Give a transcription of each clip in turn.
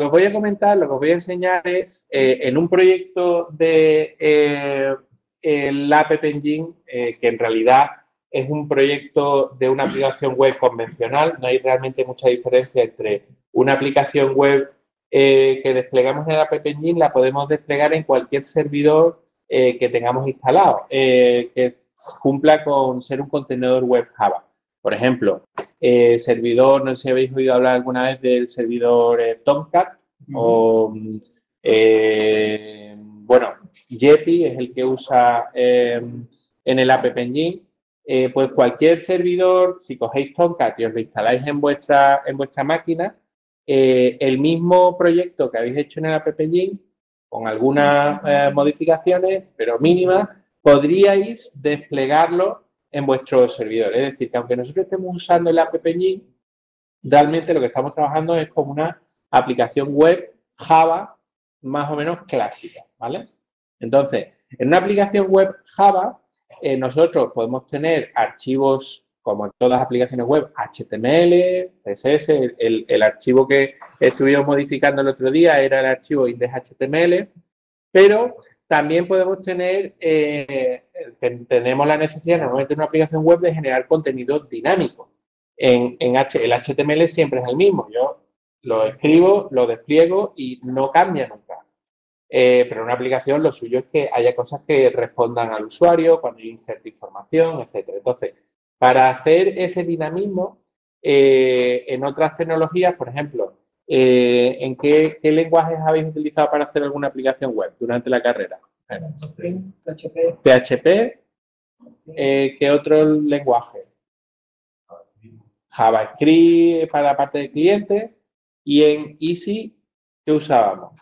que os voy a comentar, lo que os voy a enseñar es eh, en un proyecto de eh, el App Engine, eh, que en realidad es un proyecto de una aplicación web convencional. No hay realmente mucha diferencia entre una aplicación web que desplegamos en el App Engine, la podemos desplegar en cualquier servidor que tengamos instalado, que cumpla con ser un contenedor web Java. Por ejemplo, eh, servidor, no sé si habéis oído hablar alguna vez del servidor eh, Tomcat o, eh, bueno, Yeti es el que usa en el App Engine. pues cualquier servidor, si cogéis Tomcat y os lo instaláis en vuestra, en vuestra máquina, el mismo proyecto que habéis hecho en el App Engine, con algunas modificaciones, pero mínimas, podríais desplegarlo en vuestro servidor. Es decir, que aunque nosotros estemos usando el App Engine, realmente lo que estamos trabajando es como una aplicación web Java más o menos clásica, ¿vale? Entonces, en una aplicación web Java, eh, nosotros podemos tener archivos, como en todas las aplicaciones web, HTML, CSS, el, el archivo que estuvimos modificando el otro día era el archivo index.html, pero también podemos tener, eh, tenemos la necesidad normalmente en una aplicación web de generar contenido dinámico. En, el HTML siempre es el mismo. Yo lo escribo, lo despliego y no cambia nunca. Eh, pero en una aplicación lo suyo es que haya cosas que respondan al usuario cuando inserte información, etc. Entonces, para hacer ese dinamismo, eh, en otras tecnologías, por ejemplo, eh, ¿En qué, lenguajes habéis utilizado para hacer alguna aplicación web durante la carrera? PHP. PHP. Eh, ¿Qué otro lenguaje? JavaScript para la parte de cliente. Y en Easy, ¿qué usábamos?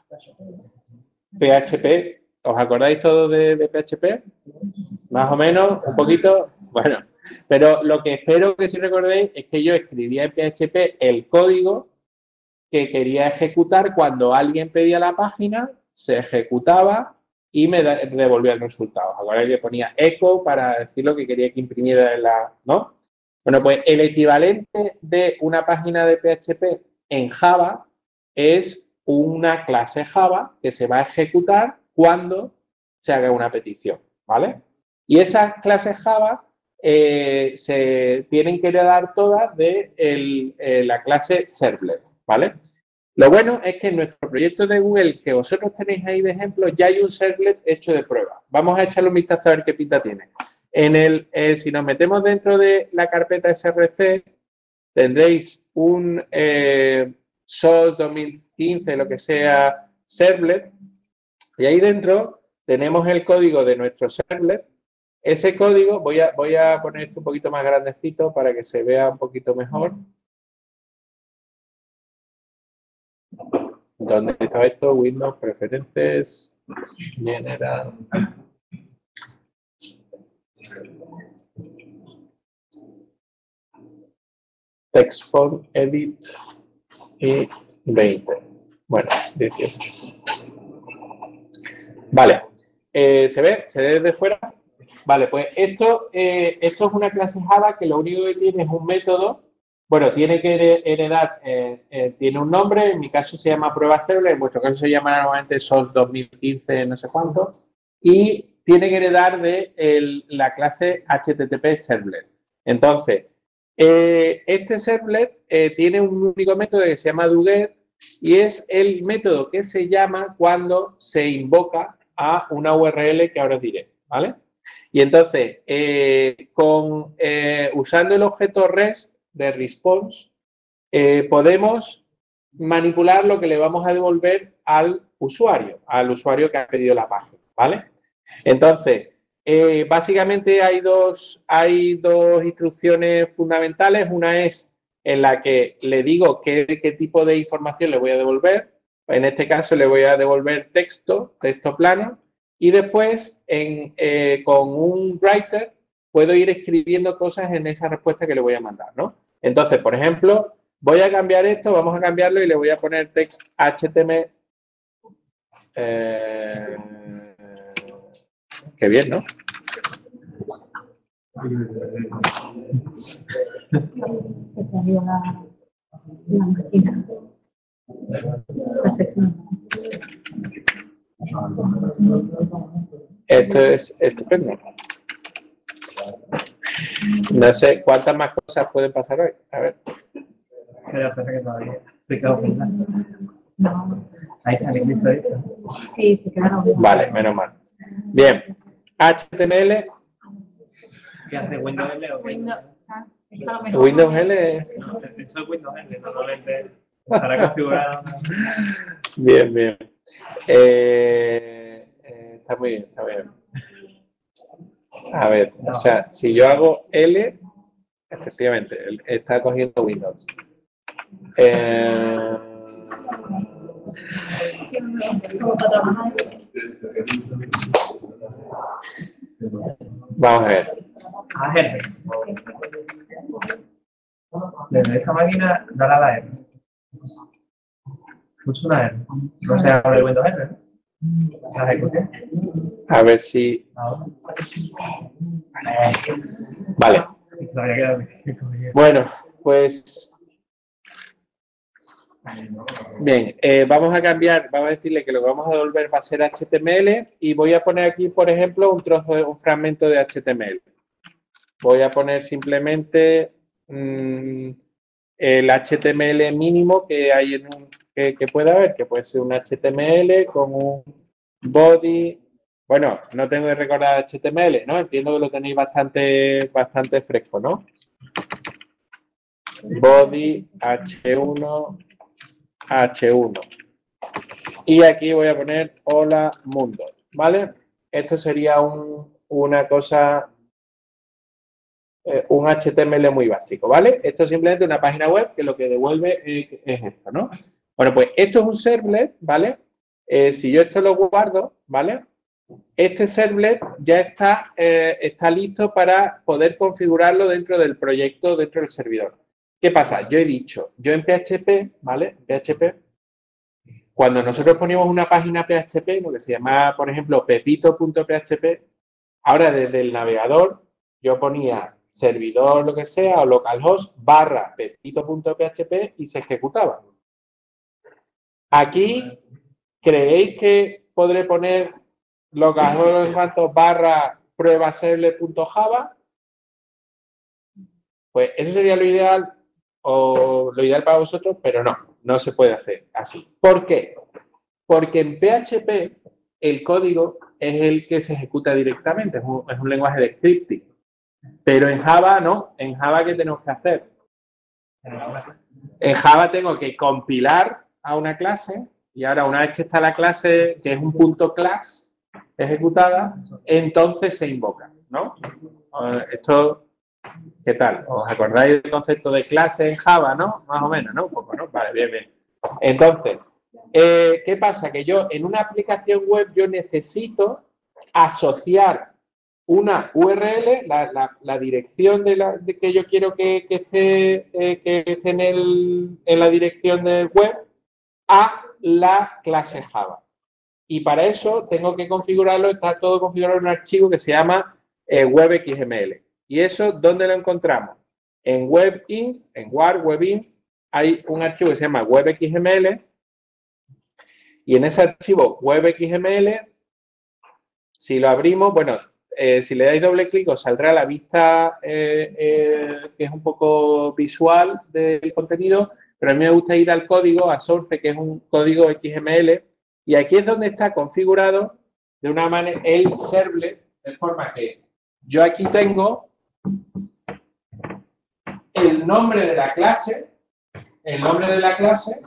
PHP. ¿Os acordáis todo de, de PHP? Más o menos, un poquito. Bueno, pero lo que espero que sí recordéis es que yo escribía en PHP el código que quería ejecutar cuando alguien pedía la página, se ejecutaba y me devolvía el resultado. Ahora le ponía echo para decir lo que quería que imprimiera en la, ¿no? Bueno, pues el equivalente de una página de PHP en Java es una clase Java que se va a ejecutar cuando se haga una petición, ¿vale? Y esas clases Java eh, se tienen que heredar todas de eh, la clase servlet. ¿Vale? Lo bueno es que en nuestro proyecto de Google, que vosotros tenéis ahí de ejemplo, ya hay un servlet hecho de prueba. Vamos a echarle un vistazo a ver qué pinta tiene. En el, eh, si nos metemos dentro de la carpeta SRC, tendréis un eh, SOS 2015, lo que sea, servlet, y ahí dentro tenemos el código de nuestro servlet. Ese código, voy a, voy a poner esto un poquito más grandecito para que se vea un poquito mejor. ¿Dónde está esto? Windows, preferencias, general. Text font, edit y 20. Bueno, 18. Vale. Eh, ¿Se ve? ¿Se ve desde fuera? Vale, pues esto, eh, esto es una clase Java que lo único que tiene es un método bueno, tiene que heredar, eh, eh, tiene un nombre, en mi caso se llama prueba server, en vuestro caso se llama normalmente SOS 2015 no sé cuánto, y tiene que heredar de la clase HTTP servlet. Entonces, eh, este servlet tiene un único método que se llama doGet y es el método que se llama cuando se invoca a una URL que ahora os diré, ¿vale? Y entonces, con, usando el objeto REST, de response, eh, podemos manipular lo que le vamos a devolver al usuario, al usuario que ha pedido la página, ¿vale? Entonces, eh, básicamente hay dos, hay dos instrucciones fundamentales. Una es en la que le digo qué, qué tipo de información le voy a devolver. En este caso le voy a devolver texto, texto plano. Y después, eh, con un writer, puedo ir escribiendo cosas en esa respuesta que le voy a mandar, ¿no? Entonces, por ejemplo, voy a cambiar esto, vamos a cambiarlo y le voy a poner text HTML. Eh, qué bien, ¿no? Esto es estupendo. No sé cuántas más cosas pueden pasar hoy. A ver. Pero espera que todavía se quedó pensando. Está, el hizo eso. Sí, se quedaron. Vale, menos mal. Bien. HTML, ¿Qué hace Windows L o Windows. ah. Windows L es. Eso es Windows L, normalmente estará configurado. Bien, bien. Eh, eh, está muy bien, está bien. A ver, o sea, si yo hago L, efectivamente, él está cogiendo Windows. Eh, vamos a ver. Desde esa máquina, dale a la R. Pulsa una R. No se abre Windows R. A ver si. Vale. Bueno, pues. Bien, eh, vamos a cambiar, vamos a decirle que lo que vamos a devolver va a ser HTML y voy a poner aquí, por ejemplo, un trozo de un fragmento de HTML. Voy a poner simplemente mm, el HTML mínimo que hay en un que, pueda haber, que puede ser un HTML con un body. Bueno, no tengo que recordar HTML, ¿no? Entiendo que lo tenéis bastante, bastante fresco, ¿no? Body H1 H1. Y aquí voy a poner hola mundo, ¿vale? Esto sería un- una cosa, eh, un HTML muy básico, ¿vale? Esto es simplemente una página web que lo que devuelve es, es esto, ¿no? Bueno, pues esto es un servlet, ¿vale? Eh, si yo esto lo guardo, ¿vale? Este servlet ya está, eh, está listo para poder configurarlo dentro del proyecto, dentro del servidor. ¿Qué pasa? Yo he dicho, yo en PHP, ¿vale? PHP, cuando nosotros poníamos una página PHP, lo que se llamaba, por ejemplo, pepito.php, ahora desde el navegador yo ponía servidor, lo que sea, o localhost barra pepito.php y se ejecutaba. Aquí, ¿creéis que podré poner localhost barra pruebaservlet.java? Pues eso sería lo ideal o lo ideal para vosotros, pero no, no se puede hacer así. ¿Por qué? Porque en PHP el código es el que se ejecuta directamente, es un, es un lenguaje de scripting. Pero en Java no, en Java ¿qué tenemos que hacer? En Java tengo que compilar a una clase y ahora una vez que está la clase, que es un punto class ejecutada, entonces se invoca, ¿no? Eh, Esto ¿Qué tal? ¿Os acordáis del concepto de clase en Java, no? Más o menos, ¿no? Un poco, ¿no? Vale, bien, bien. Entonces, eh, ¿qué pasa? Que yo en una aplicación web yo necesito asociar una URL, la, la- dirección de, la, de que yo quiero que, que esté, eh, que esté en, el- en la dirección del web, a la clase Java. Y para eso tengo que configurarlo, está todo configurado en un archivo que se llama eh, WebXML. ¿Y eso dónde lo encontramos? En WebInf, en WAR, WebInf, hay un archivo que se llama WebXML. Y en ese archivo WebXML, si lo abrimos, bueno, eh, si le dais doble clic os saldrá la vista eh, que es un poco visual del contenido, pero a mí me gusta ir al código, a Source, que es un código XML, y aquí es donde está configurado de una manera el servlet, de forma que yo aquí tengo el nombre de la clase, el nombre de la clase,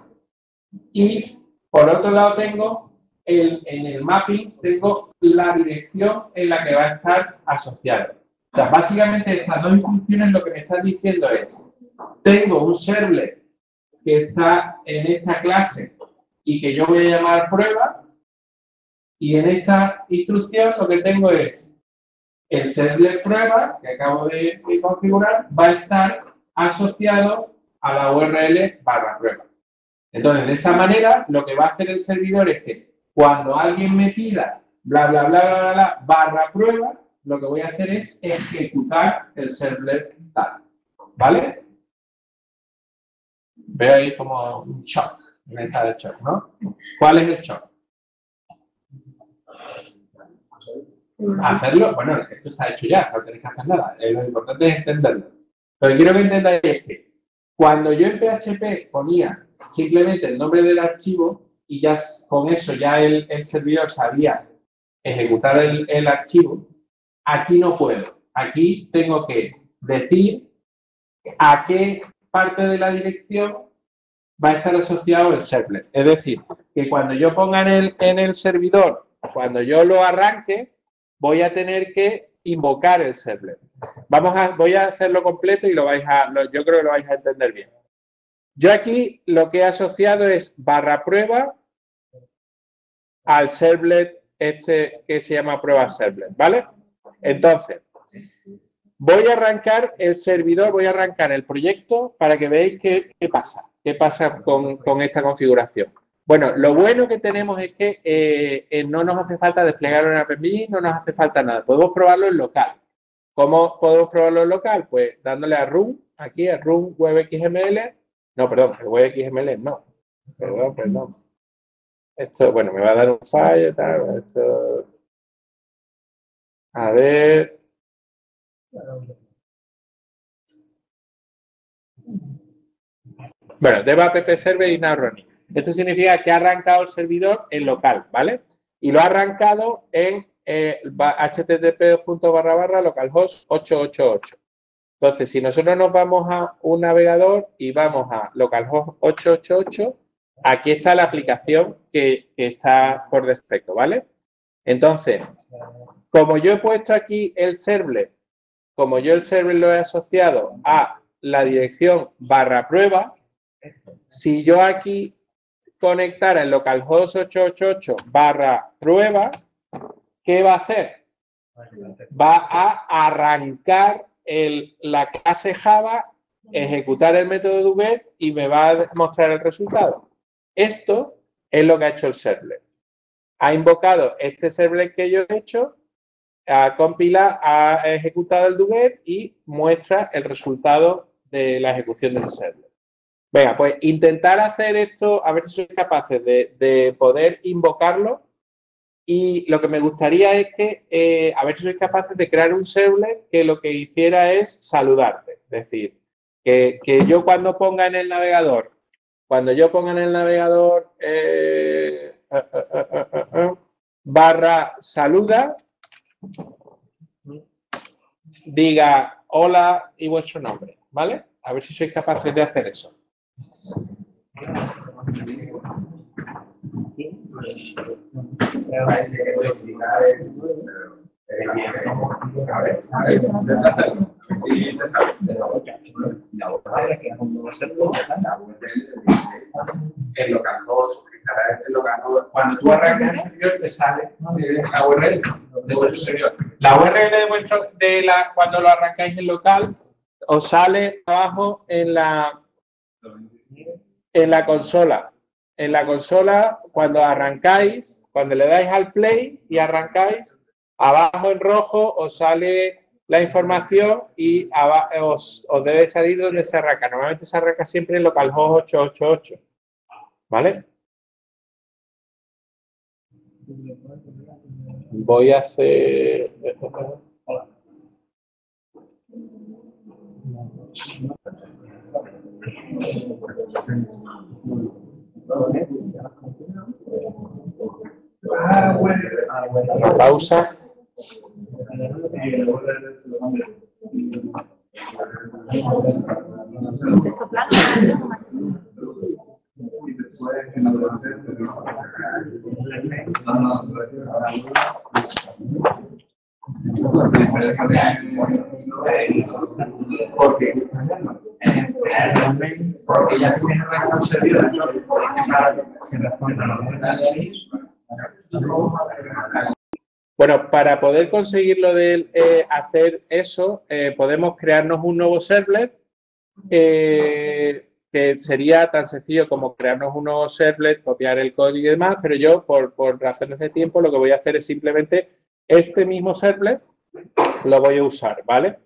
y por otro lado tengo el, en el mapping, tengo la dirección en la que va a estar asociado. O sea, básicamente estas dos instrucciones lo que me están diciendo es, tengo un servlet que está en esta clase y que yo voy a llamar prueba, y en esta instrucción lo que tengo es el servlet prueba que acabo de, de configurar va a estar asociado a la URL barra prueba. Entonces, de esa manera, lo que va a hacer el servidor es que cuando alguien me pida bla, bla, bla, bla, bla, bla, barra prueba, lo que voy a hacer es ejecutar el servlet tal. ¿Vale? Veo ahí como un shock. en estado de shock, ¿no? ¿Cuál es el shock? Hacerlo, bueno, esto está hecho ya, no tenéis que hacer nada. Lo importante es entenderlo. Lo que quiero que entendáis es que cuando yo en PHP ponía simplemente el nombre del archivo y ya con eso ya el, servidor sabía ejecutar el archivo, aquí no puedo. Aquí tengo que decir a qué parte de la dirección va a estar asociado el servlet. Es decir, que cuando yo ponga en el, servidor, cuando yo lo arranque, voy a tener que invocar el servlet. Vamos a, voy a hacerlo completo y lo vais a, yo creo que lo vais a entender bien. Yo aquí lo que he asociado es barra prueba al servlet este que se llama prueba servlet, ¿vale? Entonces, voy a arrancar el servidor, voy a arrancar el proyecto para que veáis qué, pasa, qué pasa con, con esta configuración. Bueno, lo bueno que tenemos es que eh, eh, no nos hace falta desplegar una API, no nos hace falta nada. Podemos probarlo en local. ¿Cómo podemos probarlo en local? Pues dándole a run, aquí a run webxml. No, perdón, el webxml no. Perdón, perdón. Esto, bueno, me va a dar un fallo, tal. Esto. A ver. Bueno, dev app server y now running. Esto significa que ha arrancado el servidor en local, ¿vale? Y lo ha arrancado en eh, http localhost 888. Entonces, si nosotros nos vamos a un navegador y vamos a localhost 888, aquí está la aplicación que, está por defecto, ¿vale? Entonces, como yo he puesto aquí el servlet, como yo el servlet lo he asociado a la dirección barra prueba, si yo aquí conectar el localhost 888 barra prueba, ¿qué va a hacer? Va a arrancar el, la clase Java, ejecutar el método de y me va a mostrar el resultado. Esto es lo que ha hecho el servlet. Ha invocado este servlet que yo he hecho, ha compilado, ha ejecutado el Duet y muestra el resultado de la ejecución de ese servlet. Venga, pues intentar hacer esto, a ver si sois capaces de, poder invocarlo. Y lo que me gustaría es que, eh, a ver si sois capaces de crear un servlet que lo que hiciera es saludarte. Es decir, que, yo cuando ponga en el navegador, cuando yo ponga en el navegador eh, eh, barra saluda, diga hola y vuestro nombre, ¿vale? A ver si sois capaces de hacer eso. El local 2, el local 2, cuando tú arrancas el servidor te sale la URL de vuestro. La URL de vuestro, de la, cuando lo arrancáis en local, os sale abajo en la en la consola. En la consola, cuando arrancáis, cuando le dais al play y arrancáis, abajo en rojo os sale la información y os, debe salir donde se arranca. Normalmente se arranca siempre en localhost 888. ¿Vale? Voy a hacer... Una pausa. Porque bueno, para poder conseguir lo de eh, hacer eso, eh, podemos crearnos un nuevo servlet eh, que sería tan sencillo como crearnos un nuevo servlet, copiar el código y demás, pero yo, por, por razones de tiempo, lo que voy a hacer es simplemente este mismo servlet lo voy a usar, ¿vale?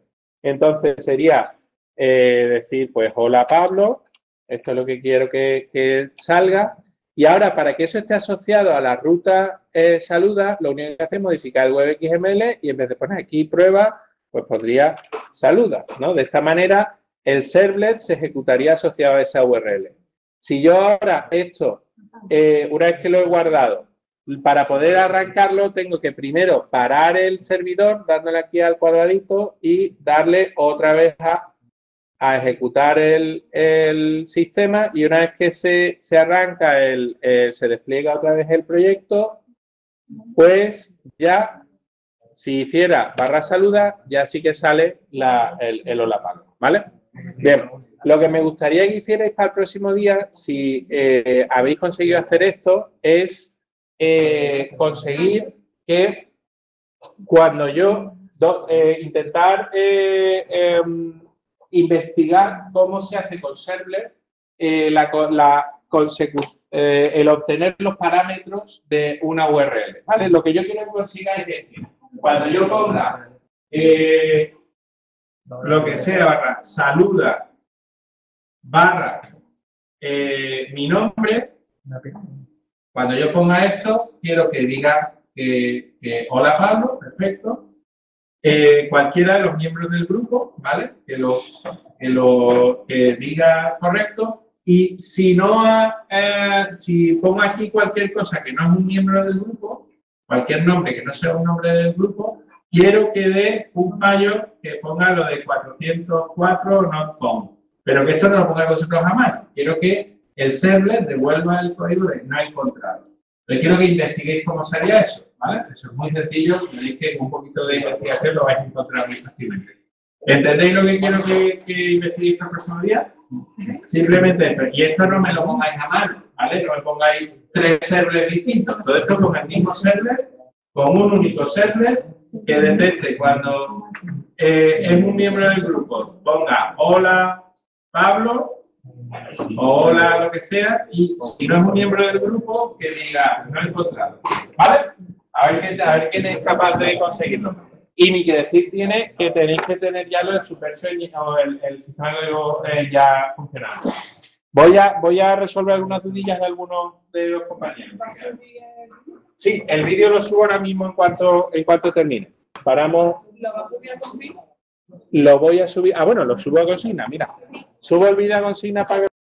Entonces sería decir, pues, hola Pablo, Esto es lo que quiero que, salga. Y ahora, para que eso esté asociado a la ruta eh, saluda, lo único que hace es modificar el web XML y en vez de poner aquí prueba, pues podría saluda, ¿no? De esta manera, el servlet se ejecutaría asociado a esa URL. Si yo ahora esto, eh, una vez que lo he guardado, para poder arrancarlo tengo que primero parar el servidor dándole aquí al cuadradito y darle otra vez a, ejecutar el, sistema y una vez que se, arranca, el, se despliega otra vez el proyecto, pues ya si hiciera barra saluda, ya sí que sale el, el hola ¿vale? Bien, lo que me gustaría que hicierais para el próximo día, si eh, habéis conseguido hacer esto, es eh, conseguir que cuando yo eh, intentar em, investigar cómo se hace con Servlet la, la el obtener los parámetros de una URL. ¿vale? Lo que yo quiero conseguir es que cuando yo ponga lo que sea barra saluda barra eh, mi nombre, cuando yo ponga esto, quiero que diga que, hola Pablo, perfecto. Eh, cualquiera de los miembros del grupo, ¿vale? Que lo, que lo diga correcto. Y si no, eh, si pongo aquí cualquier cosa que no es un miembro del grupo, cualquier nombre que no sea un nombre del grupo, quiero que dé un fallo que ponga lo de 404 not found. Pero que esto no lo ponga vosotros mano. Quiero que el server devuelva el código de no encontrado. Pero quiero que investiguéis cómo sería eso, Eso es muy sencillo, veis que un poquito de investigación lo vais a encontrar muy fácilmente. ¿Entendéis lo que quiero que, que investiguéis la próximo día? Simplemente, y esto no me lo pongáis a mano, ¿vale? No me pongáis tres servers distintos. Todo esto con el mismo server, con un único server que detecte cuando eh, es un miembro del grupo, ponga hola Pablo o hola lo que sea, y si no es un miembro del grupo, que diga no he encontrado. ¿Vale? A ver, a ver quién es capaz de conseguirlo. Y ni que decir tiene que tenéis que tener ya lo del Supercell o el, el sistema eh, ya funcionando. Voy a, voy a resolver algunas dudillas de algunos de los compañeros. Sí, el vídeo lo subo ahora mismo en cuanto, en cuanto termine. Paramos. ¿Lo voy a subir? Ah, bueno, lo subo a consigna, mira. Subo el vídeo a consigna para